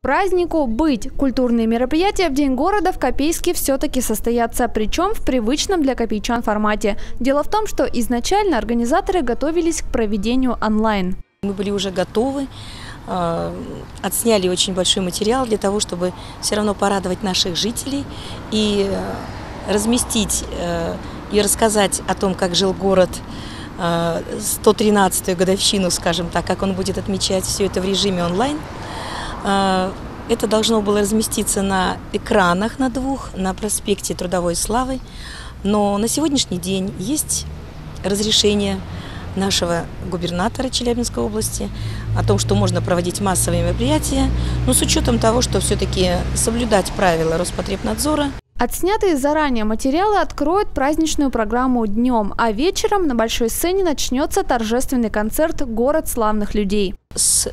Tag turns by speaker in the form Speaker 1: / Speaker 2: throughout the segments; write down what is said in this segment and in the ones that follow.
Speaker 1: Празднику быть. Культурные мероприятия в День города в Копейске все-таки состоятся, причем в привычном для копейчан формате. Дело в том, что изначально организаторы готовились к проведению онлайн.
Speaker 2: Мы были уже готовы, э, отсняли очень большой материал для того, чтобы все равно порадовать наших жителей и э, разместить э, и рассказать о том, как жил город 113-ю годовщину, скажем так, как он будет отмечать все это в режиме онлайн. А, это должно было разместиться на экранах на двух, на проспекте Трудовой Славы. Но на сегодняшний день есть разрешение нашего губернатора Челябинской области о том, что можно проводить массовые мероприятия, но с учетом того, что все-таки соблюдать правила Роспотребнадзора.
Speaker 1: Отснятые заранее материалы откроют праздничную программу днем, а вечером на большой сцене начнется торжественный концерт «Город славных людей».
Speaker 2: С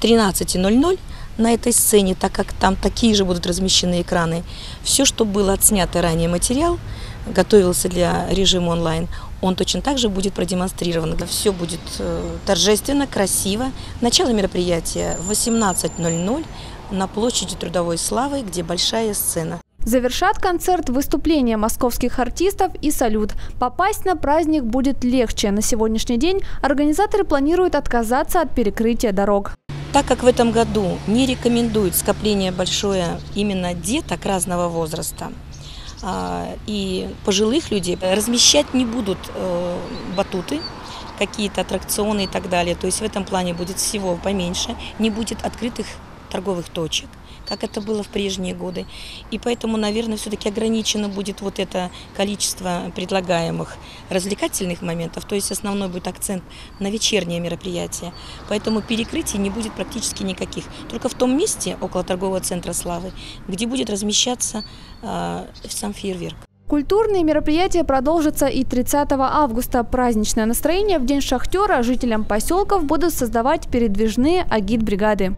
Speaker 2: 13.00 на этой сцене, так как там такие же будут размещены экраны. Все, что было отснято ранее материал, готовился для режима онлайн, он точно так же будет продемонстрирован. Все будет э, торжественно, красиво. Начало мероприятия в 18.00 на площади Трудовой Славы, где большая сцена.
Speaker 1: Завершат концерт выступления московских артистов и салют. Попасть на праздник будет легче. На сегодняшний день организаторы планируют отказаться от перекрытия дорог.
Speaker 2: Так как в этом году не рекомендуют скопление большое именно деток разного возраста, а, и пожилых людей размещать не будут э, батуты, какие-то аттракционы и так далее. То есть в этом плане будет всего поменьше, не будет открытых торговых точек, как это было в прежние годы. И поэтому, наверное, все-таки ограничено будет вот это количество предлагаемых развлекательных моментов. То есть основной будет акцент на вечернее мероприятие. Поэтому перекрытий не будет практически никаких. Только в том месте, около торгового центра «Славы», где будет размещаться э, сам фейерверк.
Speaker 1: Культурные мероприятия продолжатся и 30 августа. Праздничное настроение в День шахтера жителям поселков будут создавать передвижные агит-бригады.